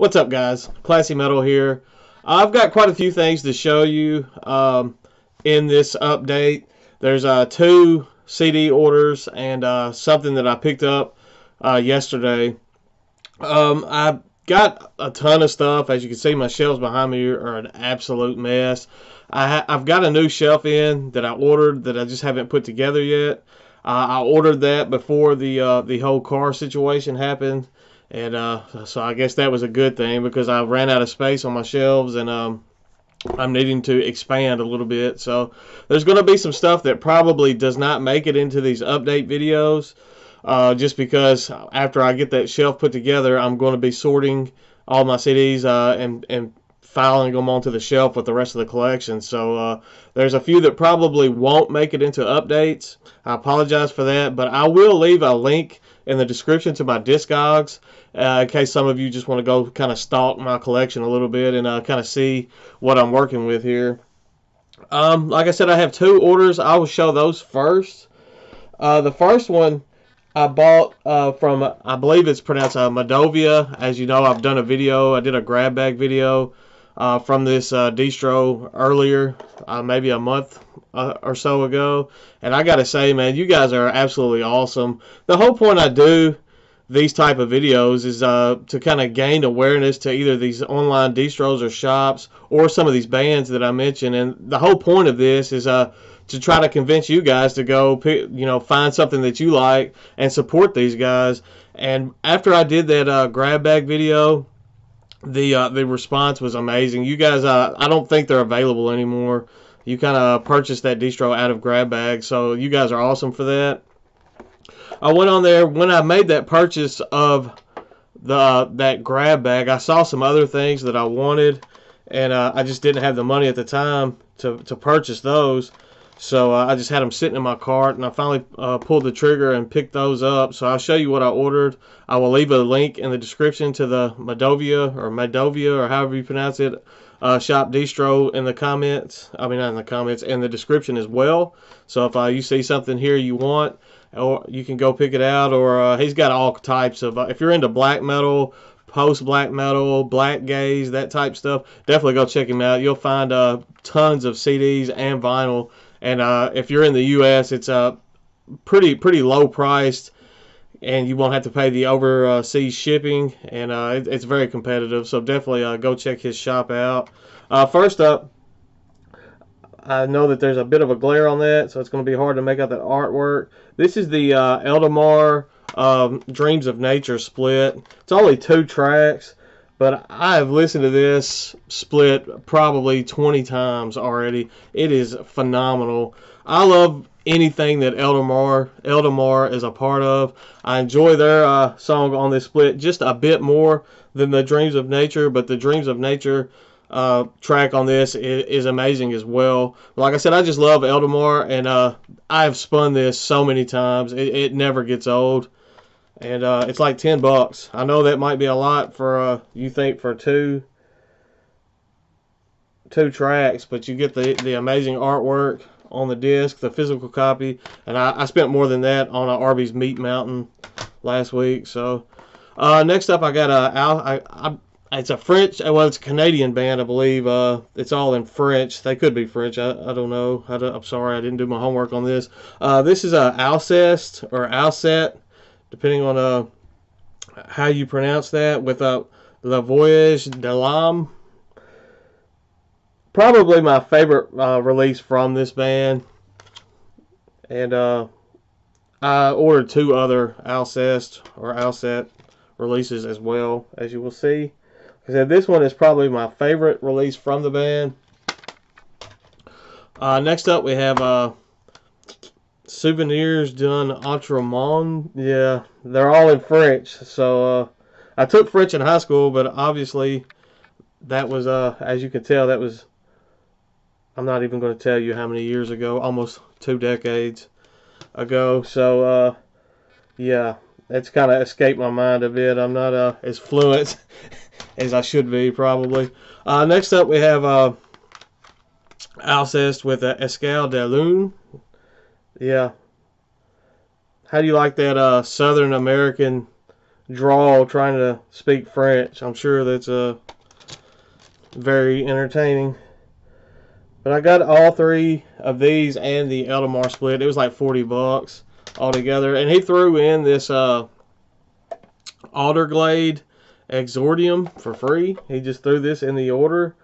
What's up guys? Classy Metal here. I've got quite a few things to show you um, in this update. There's uh, two CD orders and uh, something that I picked up uh, yesterday. Um, I got a ton of stuff. As you can see, my shelves behind me are an absolute mess. I have got a new shelf in that I ordered that I just haven't put together yet. Uh, I ordered that before the uh, the whole car situation happened and uh, so I guess that was a good thing because I ran out of space on my shelves and um, I'm needing to expand a little bit. So there's going to be some stuff that probably does not make it into these update videos uh, just because after I get that shelf put together, I'm going to be sorting all my CDs uh, and, and filing them onto the shelf with the rest of the collection. So uh, there's a few that probably won't make it into updates. I apologize for that, but I will leave a link in the description to my Discogs uh, in case some of you just want to go kind of stalk my collection a little bit and uh, kind of see what I'm working with here. Um, like I said, I have two orders. I will show those first. Uh, the first one I bought uh, from, I believe it's pronounced uh, Madovia. As you know, I've done a video. I did a grab bag video uh, from this uh, distro earlier, uh, maybe a month uh, or so ago. And I got to say, man, you guys are absolutely awesome. The whole point I do these type of videos is uh, to kind of gain awareness to either these online distros or shops or some of these bands that I mentioned. And the whole point of this is uh, to try to convince you guys to go, you know, find something that you like and support these guys. And after I did that grab bag video, the uh, the response was amazing. You guys, uh, I don't think they're available anymore. You kind of purchased that distro out of grab bag, so you guys are awesome for that. I went on there when I made that purchase of the that grab bag. I saw some other things that I wanted, and uh, I just didn't have the money at the time to to purchase those. So uh, I just had them sitting in my cart, and I finally uh, pulled the trigger and picked those up. So I'll show you what I ordered. I will leave a link in the description to the Madovia or Madovia or however you pronounce it uh, shop distro in the comments. I mean, not in the comments, in the description as well. So if uh, you see something here you want, or you can go pick it out. Or uh, he's got all types of. Uh, if you're into black metal, post black metal, black gaze, that type stuff, definitely go check him out. You'll find tons of CDs and vinyl. And uh, if you're in the U.S., it's a uh, pretty pretty low priced, and you won't have to pay the overseas shipping, and uh, it, it's very competitive. So definitely uh, go check his shop out. First up, I know that there's a bit of a glare on that, so it's going to be hard to make out that artwork. This is the uh, Eldamar um, Dreams of Nature split. It's only two tracks, but I have listened to this split probably 20 times already. It is phenomenal. I love anything that Eldamar Eldamar is a part of. I enjoy their uh, song on this split just a bit more than the Dreams of Nature, but the Dreams of Nature uh, track on this is, is, amazing as well. Like I said, I just love Eldamar, and uh, I've spun this so many times. It, it never gets old, and uh, it's like ten bucks. I know that might be a lot for uh, you think for two two tracks, but you get the the amazing artwork on the disc, the physical copy, and I, I spent more than that on a Arby's Meat Mountain last week. So. Uh, next up, I got a. I, I it's a French, well, it's a Canadian band, I believe. Uh, it's all in French. They could be French. I, I don't know. I am sorry, I didn't do my homework on this. Uh, this is a Alcest or Alcet, depending on uh, how you pronounce that, with uh, La Voyage de l'Âme. Probably my favorite uh, release from this band. And uh, I ordered two other Alcest or Alcet releases as well, as you will see. I said this one is probably my favorite release from the band. Uh, next up, we have uh, Souvenirs d'un Autre Monde. Yeah, they're all in French. So uh, I took French in high school, but obviously that was, uh, as you can tell, that was, I'm not even going to tell you how many years ago, almost two decades ago. So, uh, yeah, it's kind of escaped my mind a bit. I'm not uh, as fluent as I should be, probably. Uh, next up, we have uh, Alcest with uh, Escale de Lune. Yeah. How do you like that uh, Southern American drawl trying to speak French. I'm sure that's uh, very entertaining. But I got all three of these and the Eldamar split. It was like 40 bucks altogether. And he threw in this uh, Alderglade Exordium for free. He just threw this in the order.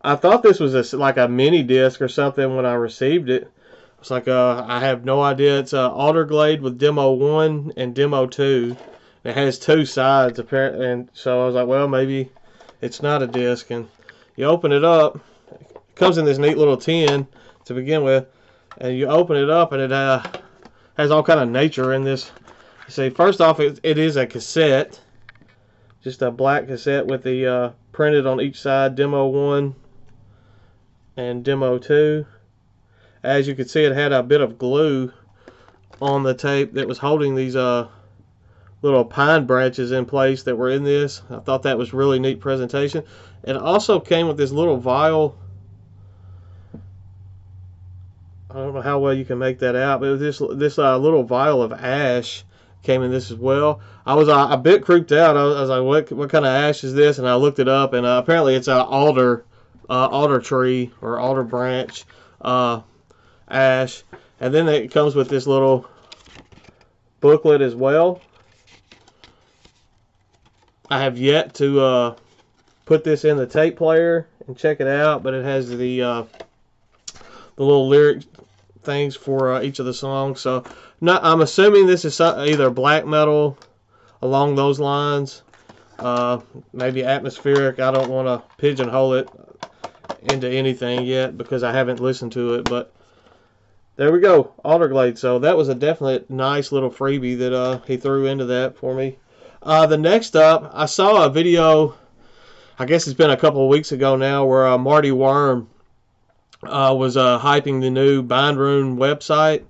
I thought this was a, like a mini disc or something when I received it. It's like uh, I have no idea. It's a Alderglade with demo one and demo two. It has two sides apparently, and so I was like, well, maybe it's not a disc. And you open it up, it comes in this neat little tin to begin with, and you open it up, and it uh, has all kind of nature in this. You see, first off, it, it is a cassette, just a black cassette with the uh, printed on each side, demo one and demo 2 as you can see it had a bit of glue on the tape that was holding these uh, little pine branches in place that were in this. I thought that was really neat presentation. It also came with this little vial. I don't know how well you can make that out but this this uh, little vial of ash came in this as well. I was uh, a bit creeped out. I was, like what, what kind of ash is this? And I looked it up and uh, apparently it's an alder uh, alder tree or alder branch. Uh, ash and then it comes with this little booklet as well. I have yet to uh, put this in the tape player and check it out but it has the uh, the little lyric things for uh, each of the songs. So not, I'm assuming this is either black metal along those lines uh, maybe atmospheric. I don't want to pigeonhole it into anything yet because I haven't listened to it, but there we go, Alderglade. So that was a definite nice little freebie that uh, he threw into that for me. Uh, the next up, I saw a video, I guess it's been a couple of weeks ago now, where uh, Marty Worm uh, was uh, hyping the new Bind Bindrune website,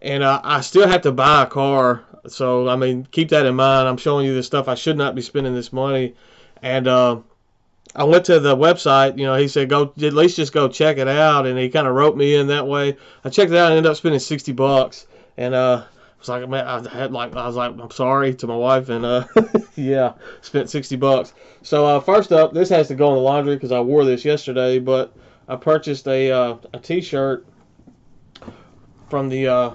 and uh, I still have to buy a car. So I mean, keep that in mind. I'm showing you this stuff. I should not be spending this money, and I went to the website. You know, he said go at least just go check it out, and he kind of wrote me in that way. I checked it out and ended up spending sixty bucks, and uh, I was like, man, I had like I was like, I'm sorry to my wife, and uh, yeah, spent sixty bucks. So uh, first up, this has to go in the laundry because I wore this yesterday, but I purchased a uh, a T-shirt from the uh,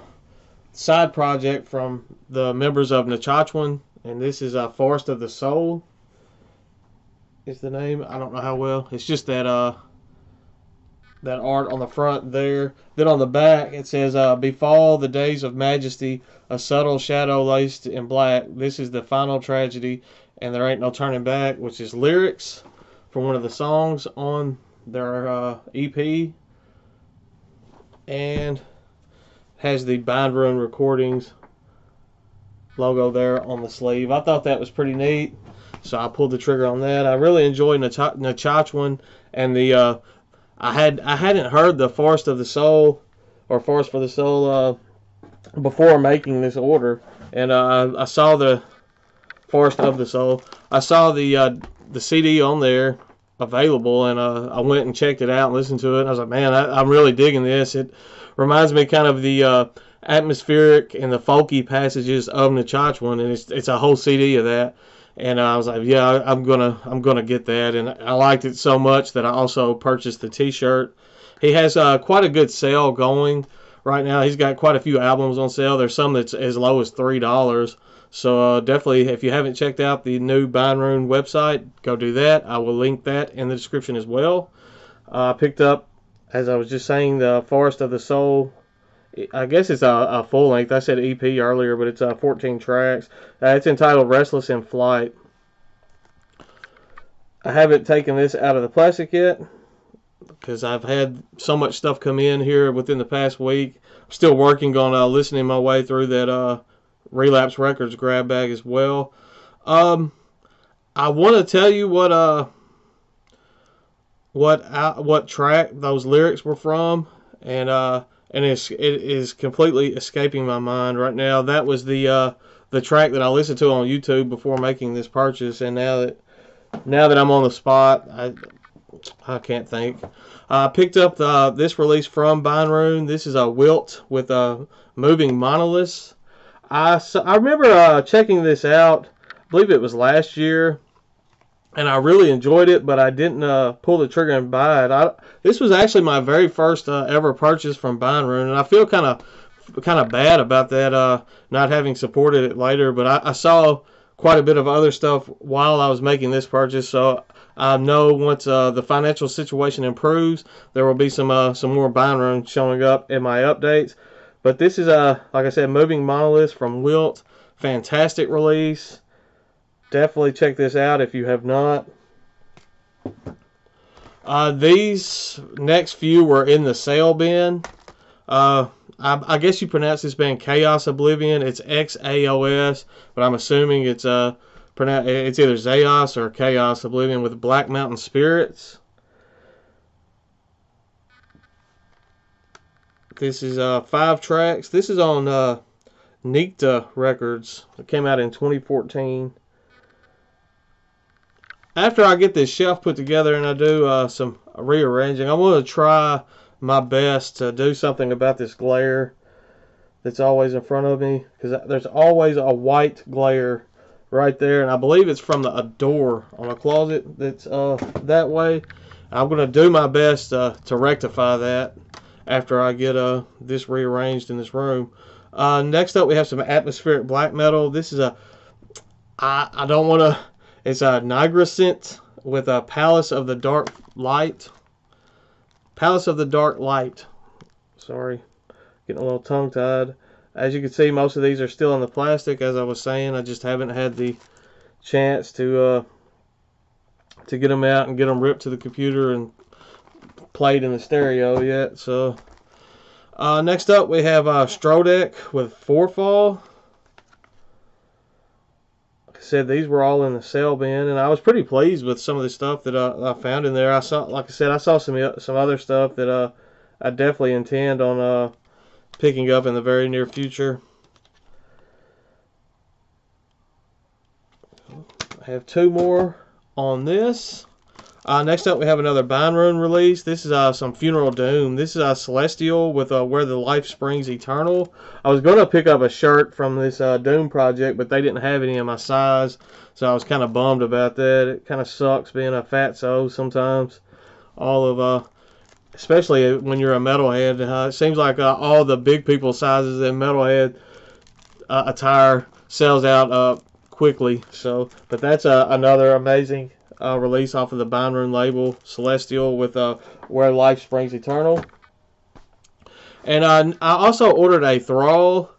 side project from the members of Nechochwen, and this is a uh, Forest of the Soul is the name. I don't know how well. It's just that uh that art on the front there. Then on the back it says uh, befall the days of majesty, a subtle shadow laced in black. This is the final tragedy and there ain't no turning back, which is lyrics from one of the songs on their uh, EP and has the Bindrune Recordings logo there on the sleeve. I thought that was pretty neat. So I pulled the trigger on that. I really enjoyed Nechochwen and the uh, I had I hadn't heard the Forest of the Soul or Forest for the Soul uh, before making this order, and uh, I saw the Forest of the Soul. I saw the uh, the CD on there available, and uh, I went and checked it out and listened to it. And I was like, man, I, am really digging this. It reminds me kind of the uh, atmospheric and the folky passages of Nechochwen, and it's it's a whole CD of that and I was like, yeah, I'm gonna I'm gonna get that, and I liked it so much that I also purchased the T-shirt. He has uh, quite a good sale going right now. He's got quite a few albums on sale. There's some that's as low as three dollars. So uh, definitely, if you haven't checked out the new Bindrune website, go do that. I will link that in the description as well. Uh, I picked up, as I was just saying, the Forest of the Soul I guess it's a, a, full length. I said EP earlier, but it's uh, 14 tracks. Uh, it's entitled Restless in Flight. I haven't taken this out of the plastic yet because I've had so much stuff come in here within the past week. I'm still working on uh, listening my way through that uh, Relapse Records grab bag as well. Um, I want to tell you what uh what uh, what track those lyrics were from, and uh and it's it is completely escaping my mind right now. That was the uh, the track that I listened to on YouTube before making this purchase, and now that now that I'm on the spot, I I can't think. I picked up the, this release from Bindrune. This is a Wilt with a moving monoliths. I, I remember uh, checking this out I believe it was last year, and I really enjoyed it, but I didn't uh, pull the trigger and buy it. I, this was actually my very first uh, ever purchase from Bindrune, and I feel kind of kind of bad about that, uh, not having supported it later. But I, I, saw quite a bit of other stuff while I was making this purchase, so I know once uh, the financial situation improves, there will be some uh, some more Bindrune showing up in my updates. But this is a uh, like I said, moving monolith from Wilt, fantastic release. Definitely check this out if you have not. Uh, these next few were in the sale bin. Uh, I, I, guess you pronounce this band Chaos Oblivion. It's X A O S, but I'm assuming it's uh it's either Zaos or Chaos Oblivion with Black Mountain Spirits. This is uh five tracks. This is on uh Nykta Records. It came out in 2014. After I get this shelf put together and I do uh, some rearranging, I'm going to try my best to do something about this glare that's always in front of me because there's always a white glare right there and I believe it's from the, a door on a closet that's uh, that way. I'm going to do my best uh, to rectify that after I get uh, this rearranged in this room. Uh, next up we have some atmospheric black metal. This is a I, I don't want to it's a Nigricent with a Palace of the Dark Light Palace of the Dark Light. Sorry, getting a little tongue tied. As you can see, most of these are still in the plastic. As I was saying, I just haven't had the chance to uh, to get them out and get them ripped to the computer and played in the stereo yet. So uh, next up, we have uh, Strozek with Forefall said, these were all in the sale bin, and I was pretty pleased with some of the stuff that uh, I found in there. I saw, like I said, I saw some some other stuff that uh, I definitely intend on uh, picking up in the very near future. I have two more on this. Uh, next up, we have another Bindrune release. This is uh, some Funeral Doom. This is a uh, Celestiial with uh, Where the Life Springs Eternal. I was going to pick up a shirt from this uh, Doom project, but they didn't have any in my size, so I was kind of bummed about that. It kind of sucks being a fat so sometimes. All of, uh, especially when you're a metalhead, uh, it seems like uh, all the big people sizes in metalhead attire sells out quickly. So, but that's another amazing uh, release off of the Bindrune label, Celestiial, with uh, Where Life Springs Eternal. And uh, I also ordered a Thrall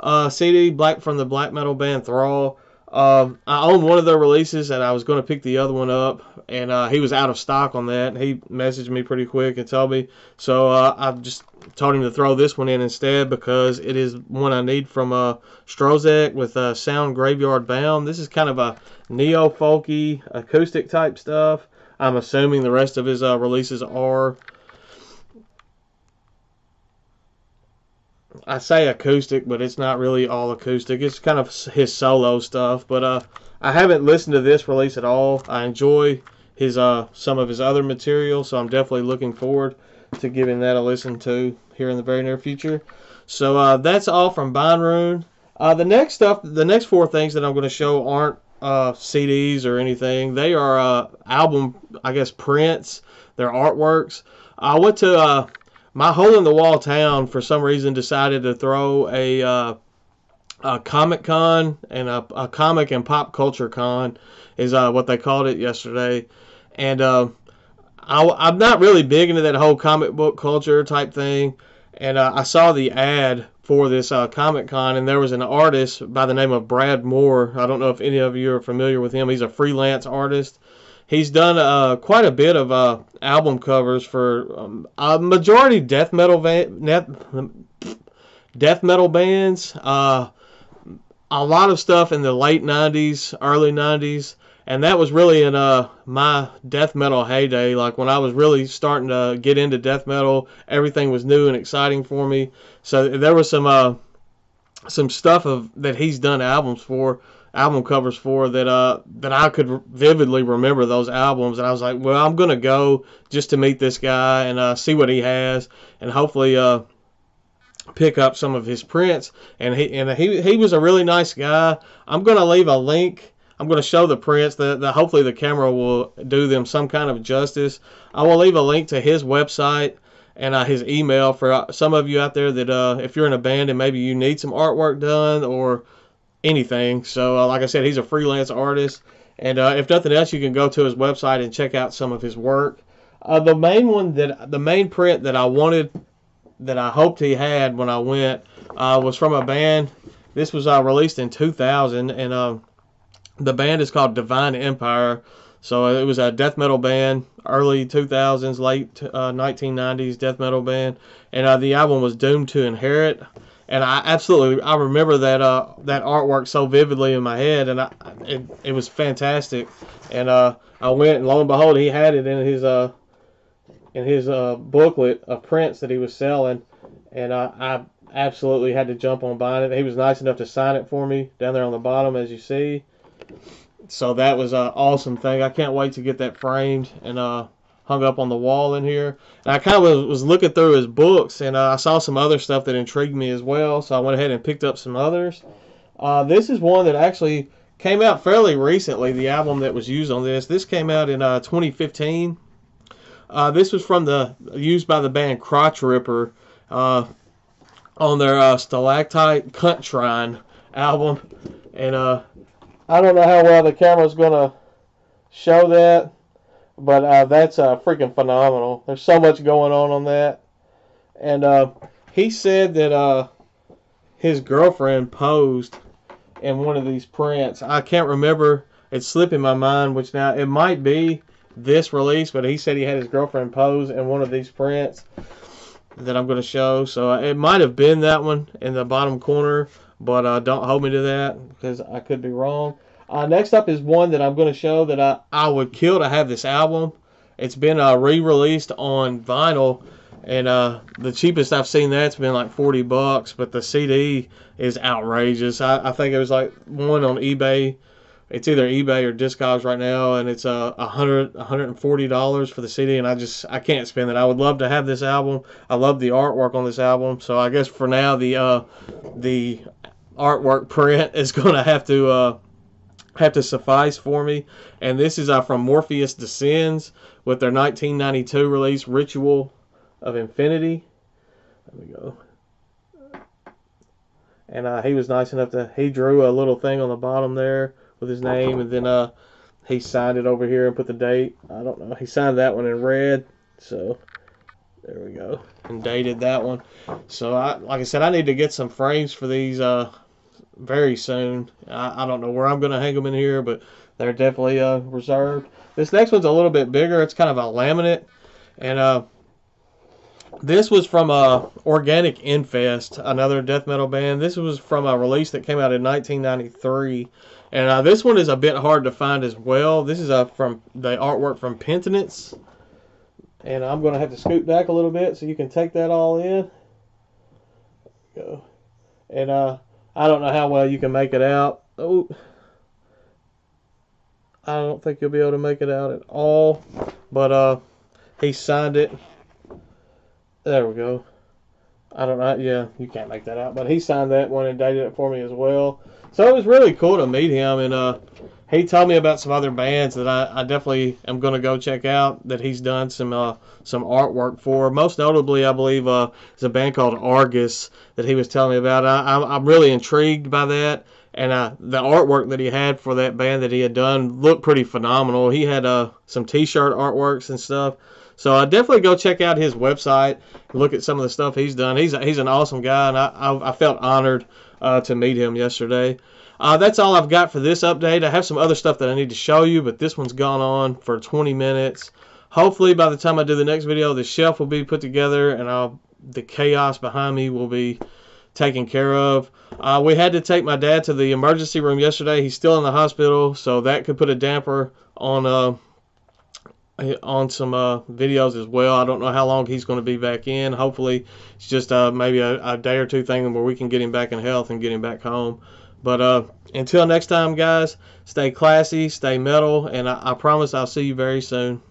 uh, CD, Black from the black metal band Thrall. Um, I own one of their releases, and I was going to pick the other one up, and uh, he was out of stock on that. He messaged me pretty quick and told me, so uh, I just told him to throw this one in instead because it is one I need from uh, Strozek with uh, Sound Graveyard Bound. This is kind of a neo folky acoustic type stuff. I'm assuming the rest of his uh, releases are. I say acoustic, but it's not really all acoustic. It's kind of his solo stuff. But uh, I haven't listened to this release at all. I enjoy his uh, some of his other material, so I'm definitely looking forward to giving that a listen to here in the very near future. So uh, that's all from Bindrune. Uh, the next stuff, the next four things that I'm going to show aren't uh, CDs or anything. They are uh, album, I guess, prints. They're artworks. I went to uh, my hole in the wall town for some reason decided to throw a, uh, a comic con and a, a, comic and pop culture con is uh, what they called it yesterday. And uh, I, am not really big into that whole comic book culture type thing. And uh, I saw the ad for this uh, Comic Con, and there was an artist by the name of Brad Moore. I don't know if any of you are familiar with him. He's a freelance artist. He's done uh, quite a bit of uh, album covers for um, a majority death metal van- death metal bands. Uh, a lot of stuff in the late '90s, early '90s and that was really in uh my death metal heyday. Like when i was really starting to get into death metal everything was new and exciting for me. So there was some uh some stuff of that he's done albums for album covers for that uh that i could vividly remember those albums and i was like well i'm gonna go just to meet this guy and uh see what he has and hopefully uh pick up some of his prints and he and he, he was a really nice guy i'm gonna leave a link I'm to show the prints. that, hopefully the camera will do them some kind of justice. I will leave a link to his website and uh, his email for uh, some of you out there that uh, if you're in a band and maybe you need some artwork done or anything. So uh, like I said, he's a freelance artist, and uh, if nothing else, you can go to his website and check out some of his work. Uh, the main one that the main print that I wanted that I hoped he had when I went was from a band. This was released in 2000, and um, the band is called Divine Empire. So it was a death metal band, early 2000s, late uh, 1990s death metal band, and uh, the album was Doomed to Inherit. And I absolutely I remember that uh, that artwork so vividly in my head, and I, it, it was fantastic. And uh, I went, and lo and behold, he had it in his uh, in his uh, booklet of prints that he was selling, and I, I absolutely had to jump on buying it. He was nice enough to sign it for me down there on the bottom, as you see so that was an awesome thing. I can't wait to get that framed and uh, hung up on the wall in here. And I kind of was, was, looking through his books and uh, I saw some other stuff that intrigued me as well. So I went ahead and picked up some others. Uh, this is one that actually came out fairly recently. The album that was used on this. This came out in uh, 2015. Uh, this was from the used by the band Crotch Ripper uh, on their Stalactite Cunt Shrine album, and I don't know how well the camera's going to show that, but uh, that's uh, freaking phenomenal. There's so much going on on that. And uh, he said that uh, his girlfriend posed in one of these prints. I can't remember. It's slipping my mind, which now it might be this release, but he said he had his girlfriend pose in one of these prints that I'm going to show. So uh, it might have been that one in the bottom corner but uh, don't hold me to that because I could be wrong. Uh, next up is one that I'm going to show that I, I would kill to have this album. It's been uh, re-released on vinyl, and uh, the cheapest I've seen that's been like 40 bucks, but the CD is outrageous. I, I think it was like one on eBay. It's either eBay or Discogs right now, and it's a uh, a hundred, hundred and forty dollars for the CD, and I just I can't spend it. I would love to have this album. I love the artwork on this album, so I guess for now the uh, the artwork print is going to have to uh, have to suffice for me. And this is uh, from Morpheus Descends with their 1992 release, Ritual of Infinity. There we go. And uh, he was nice enough to, he drew a little thing on the bottom there with his name, and then uh, he signed it over here and put the date. I don't know. He signed that one in red, so there we go, and dated that one. So I, like I said, I need to get some frames for these uh, very soon. I, I don't know where I'm going to hang them in here, but they're definitely uh, reserved. This next one's a little bit bigger. It's kind of a laminate, and uh, this was from uh, Organic Infest, another death metal band. This was from a release that came out in 1993. And uh, this one is a bit hard to find as well. This is uh, from the artwork from Penitence. And I'm going to have to scoot back a little bit so you can take that all in. Go. And uh, I don't know how well you can make it out. Oh, I don't think you'll be able to make it out at all. But uh, he signed it. There we go. I don't know. Yeah, you can't make that out. But he signed that one and dated it for me as well. So it was really cool to meet him. And uh, he told me about some other bands that I, I definitely am going to go check out that he's done some uh, some artwork for. Most notably, I believe, uh, is a band called Argus that he was telling me about. I, I'm, I'm really intrigued by that. And uh, the artwork that he had for that band that he had done looked pretty phenomenal. He had uh, some T-shirt artworks and stuff. So uh, definitely go check out his website. Look at some of the stuff he's done. He's he's an awesome guy, and I I, I felt honored uh, to meet him yesterday. Uh, that's all I've got for this update. I have some other stuff that I need to show you, but this one's gone on for 20 minutes. Hopefully, by the time I do the next video, the shelf will be put together, and I'll the chaos behind me will be taken care of. Uh, we had to take my dad to the emergency room yesterday. He's still in the hospital, so that could put a damper on uh, on some uh, videos as well. I don't know how long he's going to be back in. Hopefully, it's just uh, maybe a, a, day or two thing where we can get him back in health and get him back home. But uh, until next time, guys, stay classy, stay metal, and I, I promise I'll see you very soon.